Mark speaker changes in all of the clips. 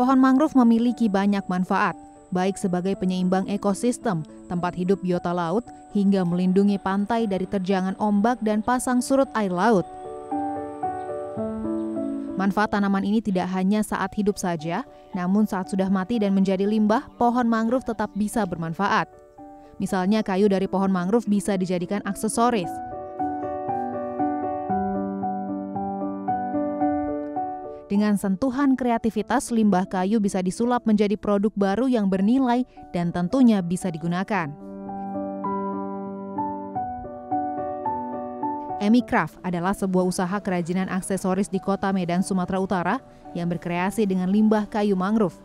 Speaker 1: Pohon mangrove memiliki banyak manfaat, baik sebagai penyeimbang ekosistem, tempat hidup biota laut, hingga melindungi pantai dari terjangan ombak dan pasang surut air laut. Manfaat tanaman ini tidak hanya saat hidup saja, namun saat sudah mati dan menjadi limbah, pohon mangrove tetap bisa bermanfaat. Misalnya kayu dari pohon mangrove bisa dijadikan aksesoris. Dengan sentuhan kreativitas, limbah kayu bisa disulap menjadi produk baru yang bernilai dan tentunya bisa digunakan. Emi Craft adalah sebuah usaha kerajinan aksesoris di kota Medan, Sumatera Utara yang berkreasi dengan limbah kayu mangrove.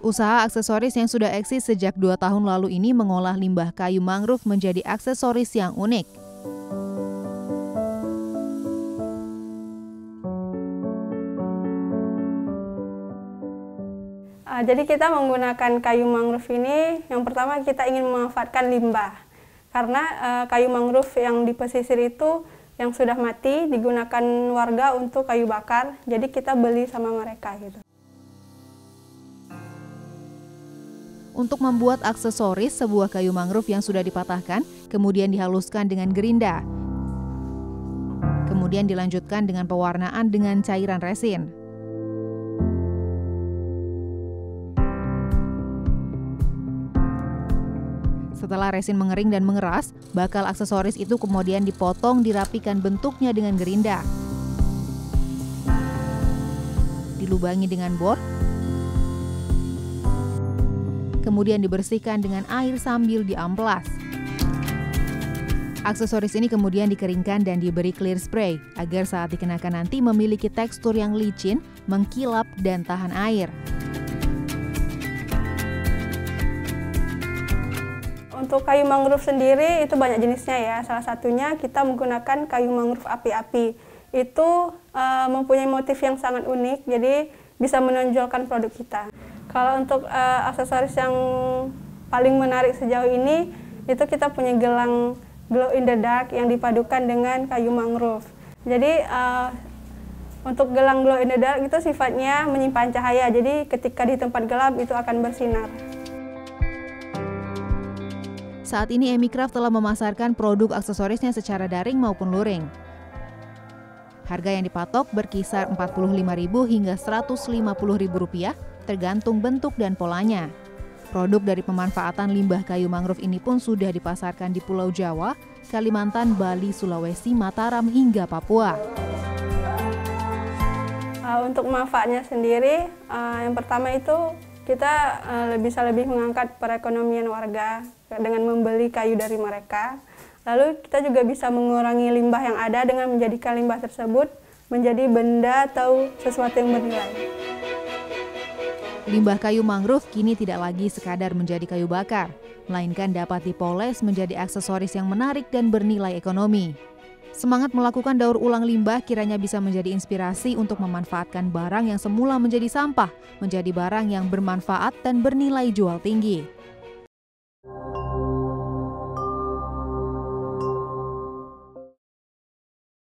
Speaker 1: Usaha aksesoris yang sudah eksis sejak dua tahun lalu ini mengolah limbah kayu mangrove menjadi aksesoris yang unik.
Speaker 2: Uh, jadi kita menggunakan kayu mangrove ini, yang pertama kita ingin memanfaatkan limbah. Karena uh, kayu mangrove yang di pesisir itu yang sudah mati digunakan warga untuk kayu bakar, jadi kita beli sama mereka gitu.
Speaker 1: Untuk membuat aksesoris sebuah kayu mangrove yang sudah dipatahkan, kemudian dihaluskan dengan gerinda. Kemudian dilanjutkan dengan pewarnaan dengan cairan resin. Setelah resin mengering dan mengeras, bakal aksesoris itu kemudian dipotong dirapikan bentuknya dengan gerinda. Dilubangi dengan bor, kemudian dibersihkan dengan air sambil diamplas. Aksesoris ini kemudian dikeringkan dan diberi clear spray agar saat dikenakan nanti memiliki tekstur yang licin, mengkilap, dan tahan air.
Speaker 2: Untuk kayu mangrove sendiri itu banyak jenisnya ya. Salah satunya kita menggunakan kayu mangrove api-api. Itu uh, mempunyai motif yang sangat unik, jadi bisa menonjolkan produk kita. Kalau untuk uh, aksesoris yang paling menarik sejauh ini, itu kita punya gelang glow in the dark yang dipadukan dengan kayu mangrove. Jadi uh, untuk gelang glow in the dark itu sifatnya menyimpan cahaya, jadi ketika di tempat gelap itu akan bersinar.
Speaker 1: Saat ini Emicraft telah memasarkan produk aksesorisnya secara daring maupun luring. Harga yang dipatok berkisar Rp45.000 hingga Rp150.000 tergantung bentuk dan polanya. Produk dari pemanfaatan limbah kayu mangrove ini pun sudah dipasarkan di Pulau Jawa, Kalimantan, Bali, Sulawesi, Mataram, hingga Papua.
Speaker 2: Uh, untuk manfaatnya sendiri, uh, yang pertama itu kita uh, bisa lebih mengangkat perekonomian warga dengan membeli kayu dari mereka. Lalu kita juga bisa mengurangi limbah yang ada dengan menjadikan limbah tersebut menjadi benda atau sesuatu yang bernilai.
Speaker 1: Limbah kayu mangrove kini tidak lagi sekadar menjadi kayu bakar, melainkan dapat dipoles menjadi aksesoris yang menarik dan bernilai ekonomi. Semangat melakukan daur ulang limbah kiranya bisa menjadi inspirasi untuk memanfaatkan barang yang semula menjadi sampah menjadi barang yang bermanfaat dan bernilai jual tinggi.